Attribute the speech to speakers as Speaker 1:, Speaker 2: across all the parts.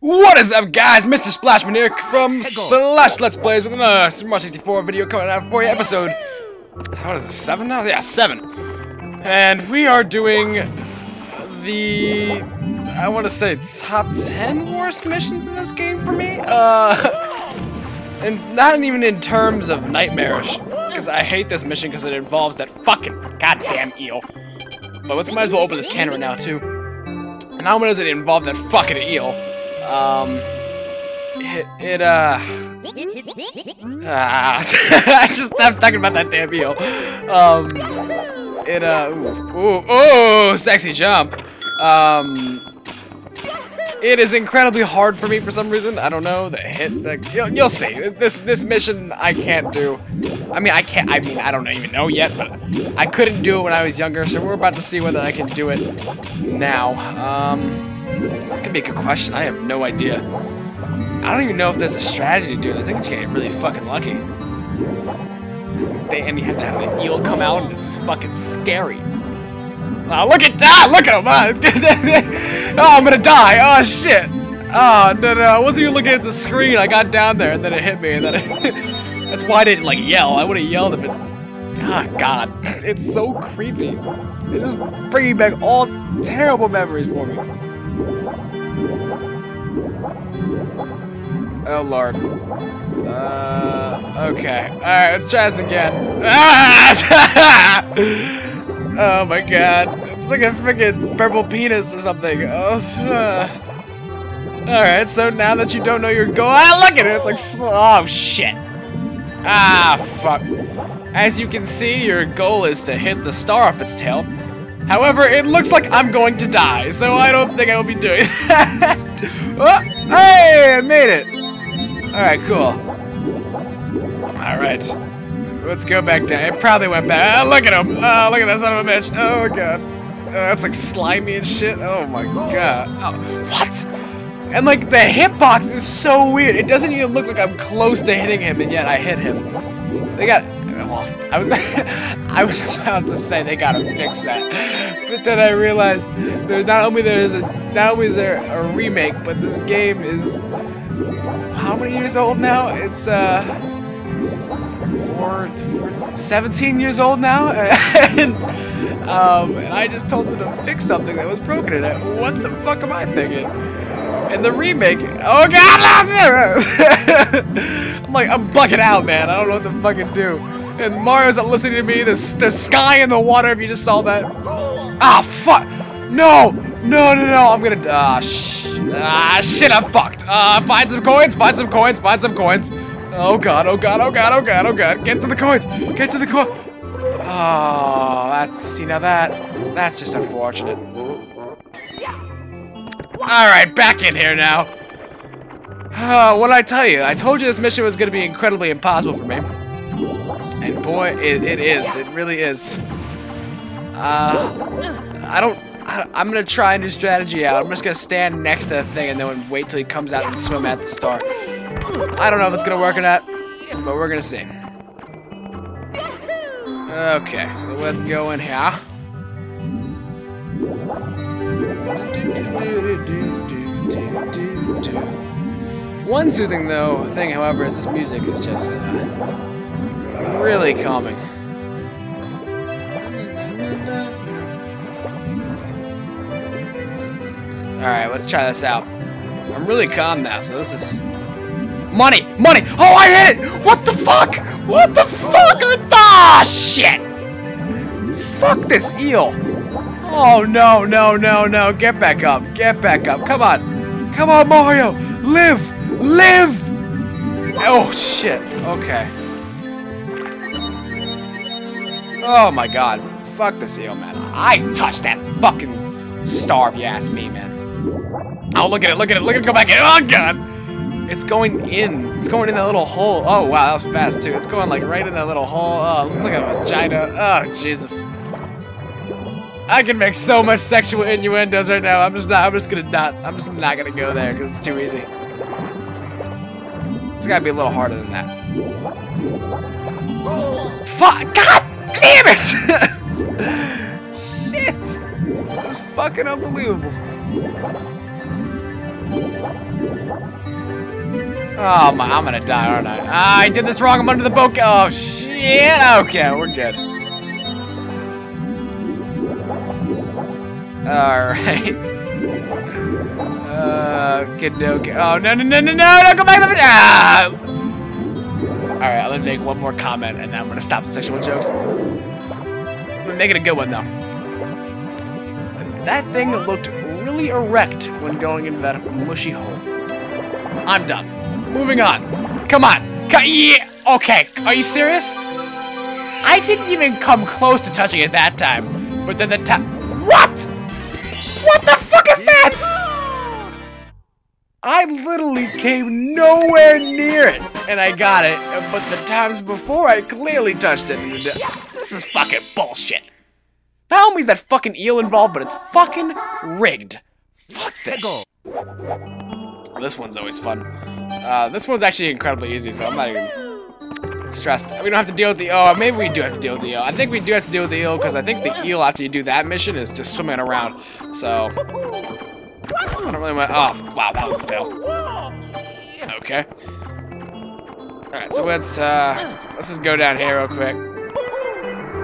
Speaker 1: What is up, guys? Mr. Splashman here from Splash Let's Plays with another Super Mario 64 video coming out for you. Episode. What is it? Seven now? Yeah, seven. And we are doing the. I want to say top 10 worst missions in this game for me. Uh. And not even in terms of nightmarish, because I hate this mission because it involves that fucking goddamn eel. But let's might as well open this can right now too. And Not only does it involve that fucking eel, um, it, it uh, ah, I just stopped talking about that damn eel. Um, it uh, ooh, ooh, ooh, sexy jump. Um, it is incredibly hard for me for some reason. I don't know. The hit, the, you'll, you'll see. This this mission I can't do. I mean, I can't. I mean, I don't even know yet, but I couldn't do it when I was younger. So we're about to see whether I can do it now. Um, that's gonna be a good question. I have no idea. I don't even know if there's a strategy to do it. I think it's getting really fucking lucky. Damn, you have to have an eel come out, and it's just fucking scary. Oh, look at that! Look at him! Ah, oh, I'm gonna die! Oh, shit! Oh, no, no, I wasn't even looking at the screen. I got down there, and then it hit me, and then it... That's why I didn't, like, yell. I would've yelled if it... Ah, oh, God. It's so creepy. It is bringing back all terrible memories for me. Oh, Lord. Uh, okay. Alright, let's try this again. Ah! oh my god. It's like a freaking purple penis or something. Oh. Alright, so now that you don't know your goal- Ah, look at it! It's like- Oh, shit. Ah, fuck. As you can see, your goal is to hit the star off its tail. However, it looks like I'm going to die, so I don't think I will be doing that. oh, hey, I made it. Alright, cool. Alright. Let's go back down. It probably went back. Oh, look at him. Oh, look at that son of a bitch. Oh, God. Oh, that's like slimy and shit. Oh, my God. Oh, what? And, like, the hitbox is so weird. It doesn't even look like I'm close to hitting him, and yet I hit him. They got... Well, I was I was about to say they gotta fix that, but then I realized there's not only there's a not only is there a remake, but this game is how many years old now? It's uh four, four 17 years old now, and um and I just told them to fix something that was broken in it. What the fuck am I thinking? And the remake, oh god, I'm like, I'm bucking out, man. I don't know what to fucking do. And Mario's not listening to me. The, the sky and the water, if you just saw that. Ah, fuck. No. No, no, no. I'm gonna, ah, sh ah, shit, I'm fucked. Uh, find some coins, find some coins, find some coins. Oh god, oh god, oh god, oh god, oh god. Get to the coins. Get to the coin. Oh, that's, you know, that, that's just unfortunate. Alright, back in here now. Uh, what did I tell you? I told you this mission was to be incredibly impossible for me. And boy, it, it is. It really is. Uh, I don't... I, I'm to try a new strategy out. I'm just to stand next to the thing and then wait till he comes out and swim at the star. I don't know if it's to work or not, but we're to see. Okay, so let's go in here. One soothing though thing, however, is this music is just uh, really calming. All right, let's try this out. I'm really calm now, so this is money, money. Oh, I hit it! What the fuck? What the fuck? Ah, shit! Fuck this eel. Oh, no, no, no, no. Get back up. Get back up. Come on. Come on, Mario. Live. Live. Oh, shit. Okay. Oh, my God. Fuck this eel, man. I touched that fucking star, if you ask me, man. Oh, look at it. Look at it. Look at it. Go back in. Oh, God. It's going in. It's going in that little hole. Oh, wow. That was fast, too. It's going, like, right in that little hole. Oh, looks like a vagina. Oh, Jesus. I can make so much sexual innuendos right now. I'm just not. I'm just gonna not. I'm just not gonna go there because it's too easy. It's gotta be a little harder than that. Fuck! God fucking unbelievable. Oh my, I'm gonna die, aren't I? Ah, I did this wrong. I'm under the boat. Oh shit. Okay, we're good. All right. Uh, okay. Oh no no no no no! Don't go back to the. Ah! All right, I'm gonna make one more comment, and then I'm gonna stop the sexual jokes. I'm gonna make it a good one though. That thing looked really erect when going into that mushy hole. I'm done. Moving on. Come on. Yeah. Okay. Are you serious? I didn't even come close to touching it that time. But then the time. What? What the fuck is that? I literally came nowhere near it, and I got it. But the times before, I clearly touched it. This is fucking bullshit. Not only is that fucking eel involved, but it's fucking rigged. Fuck this. This one's always fun. Uh, this one's actually incredibly easy, so I'm not even stressed. We don't have to deal with the oh, maybe we do have to deal with the eel. I think we do have to deal with the eel because I think the eel after you do that mission is just swimming around. So I don't really want. Oh wow, that was a fail. Okay. All right, so let's uh, let's just go down here real quick.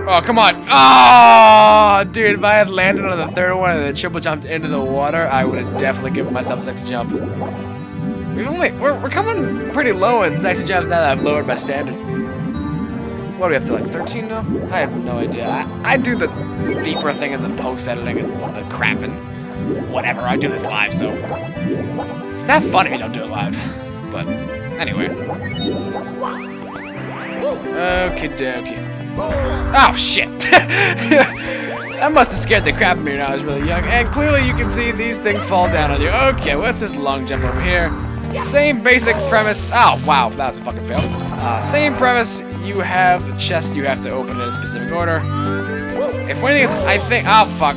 Speaker 1: Oh, come on. Oh, dude, if I had landed on the third one and then triple jumped into the water, I would have definitely given myself a sexy jump. We've only, we're, we're coming pretty low in sexy jumps now that I've lowered my standards. What do we have to, like, 13 now? I have no idea. I, I do the deeper thing in the post-editing and the crap and whatever. I do this live, so it's not fun if you don't do it live. But, anyway. Okie dokie. Oh, shit. that must have scared the crap out of me when I was really young. And clearly you can see these things fall down on you. Okay, what's this long jump over here? Same basic premise. Oh, wow, that was a fucking fail. Uh, same premise. You have a chest you have to open in a specific order. If anything, I think... Oh, fuck.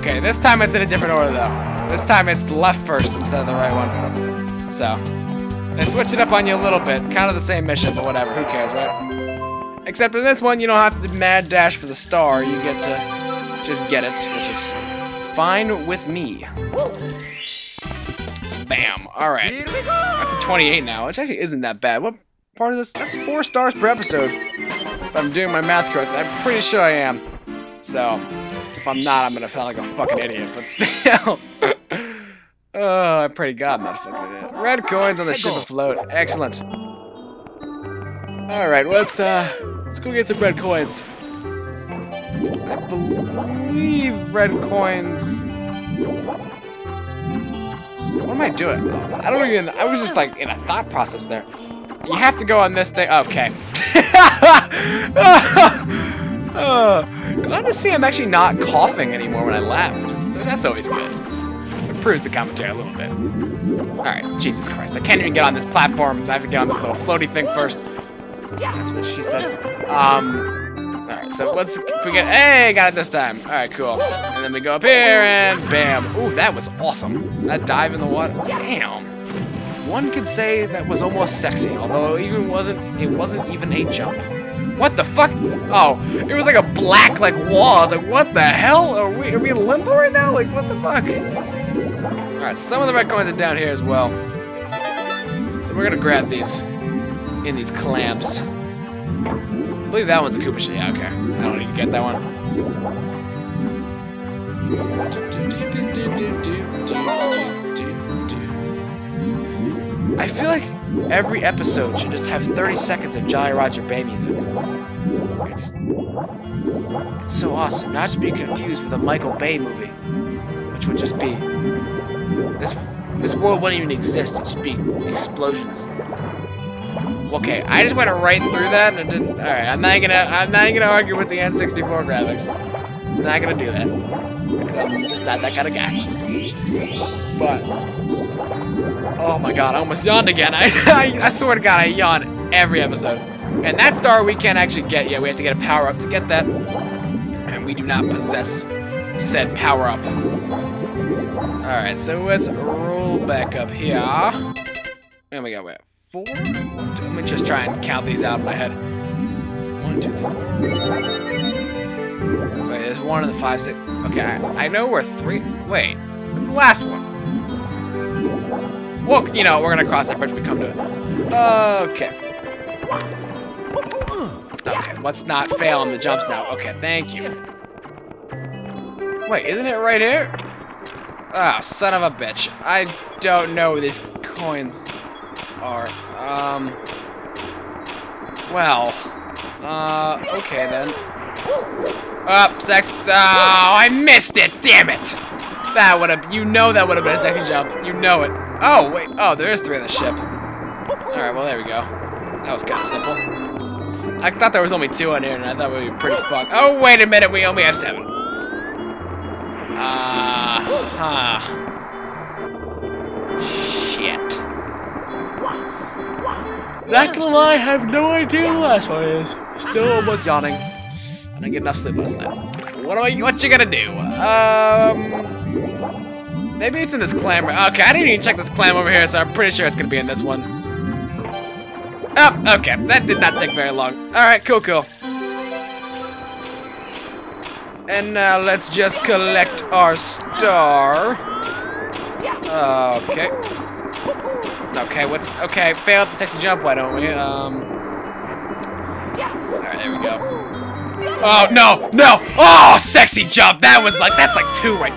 Speaker 1: Okay, this time it's in a different order, though. This time it's left first instead of the right one. So, they switch it up on you a little bit. Kind of the same mission, but whatever. Who cares, right? Except in this one, you don't have to mad dash for the star. You get to just get it, which is fine with me. Bam. All right. Up to 28 now, which actually isn't that bad. What part of this? That's four stars per episode. If I'm doing my math correct, I'm pretty sure I am. So, if I'm not, I'm gonna sound like a fucking idiot. But still. oh, I pray to God I'm not a fucking idiot. Red coins on the ship afloat. Excellent. All right, let's uh, let's go get some red coins. I believe red coins. What am I doing? I don't even. I was just like in a thought process there. You have to go on this thing. Okay. uh, glad to see I'm actually not coughing anymore when I laugh. That's always good. Improves the commentary a little bit. Alright, Jesus Christ. I can't even get on this platform. I have to get on this little floaty thing first. That's what she said. Um, alright, so let's, we get, hey, got it this time. Alright, cool. And then we go up here and bam. Ooh, that was awesome. That dive in the water, damn. One could say that was almost sexy, although it even wasn't, it wasn't even a jump. What the fuck? Oh, it was like a black, like, wall. I was like, what the hell? Are we, are we in limbo right now? Like, what the fuck? Alright, some of the red coins are down here as well. So we're gonna grab these in these clamps. I believe that one's a Koopa shell. Yeah, okay. I don't need to get that one. I feel like every episode should just have 30 seconds of Jolly Roger Bay music. It's, it's so awesome. Not to be confused with a Michael Bay movie, which would just be this. This world wouldn't even exist. It'd just be explosions. Okay, I just went right through that and didn't. All right, I'm not gonna. I'm not gonna argue with the N64 graphics. I'm not gonna do that. Not that kind of guy. But oh my god, I almost yawned again. I, I, I swear to God, I yawn every episode. And that star we can't actually get yet. We have to get a power up to get that, and we do not possess said power up. All right, so let's roll back up here. And we got where? Four? Let me just try and count these out in my head. One, two, three, four. Wait, there's one in the five, six. Okay, I, I know we're three. Wait, what's the last one? Well, you know, we're gonna cross that bridge when we come to it. Okay. Okay, let's not fail on the jumps now. Okay, thank you. Wait, isn't it right here? Ah, oh, son of a bitch. I don't know these coins are. Um. Well. Uh, okay then. Up, oh, sex. Oh, I missed it. Damn it. That would have. You know that would have been a second jump. You know it. Oh wait. Oh, there is three on the ship. All right. Well, there we go. That was kind of simple. I thought there was only two on here, and I thought we'd be pretty fucked. Oh, wait a minute, we only have seven. Uh, huh. Shit. Not gonna lie, I have no idea the last one is. Still almost yawning. I didn't get enough sleep last night. What am I, what you gonna do? Um, maybe it's in this clam. Okay, I didn't even check this clam over here, so I'm pretty sure it's gonna be in this one. Oh, okay. That did not take very long. Alright, cool, cool. And now let's just collect our star. Okay. Okay, what's... Okay, failed the sexy jump, why don't we? Um... Alright, there we go. Oh, no! No! Oh, sexy jump! That was like... That's like two right...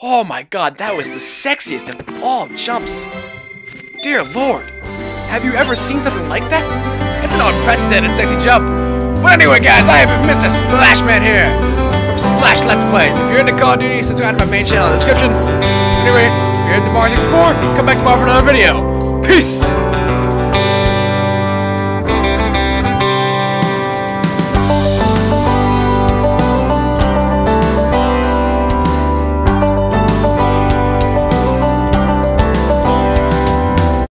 Speaker 1: Oh my god, that was the sexiest of all jumps. Dear lord. Have you ever seen something like that? It's an unprecedented sexy jump. But anyway, guys, I have Mr. Splashman here from Splash Let's Plays. If you're into Call of Duty, subscribe to my main channel in the description. Anyway, if you're into Mario 64, come back tomorrow for another video. Peace!